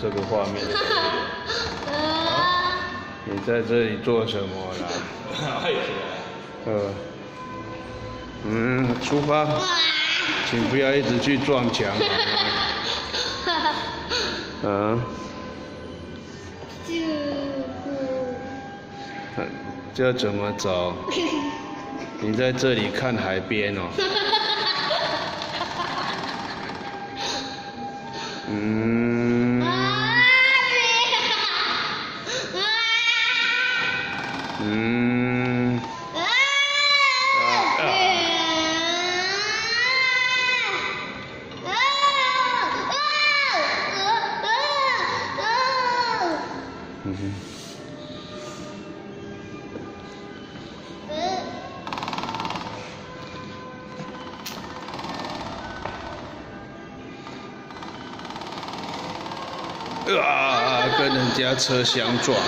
这个画面。你在这里做什么啦？呃，嗯，出发，请不要一直去撞墙。嗯。这怎么走？你在这里看海边哦。嗯。嗯。嗯。啊！跟人家车相撞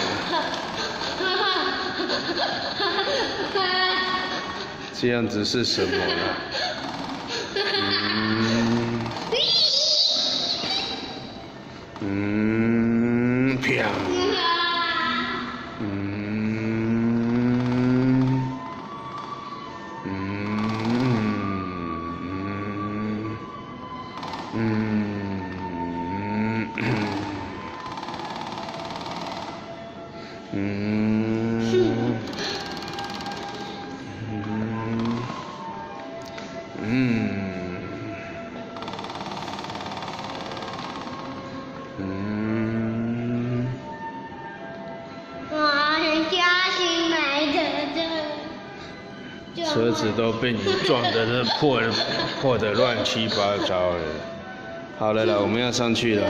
这样子是什么呢？嗯，嗯，飘。嗯，嗯，哇，人家新买的，车子都被你撞的这破 破的乱七八糟的。好了啦，我们要上去了。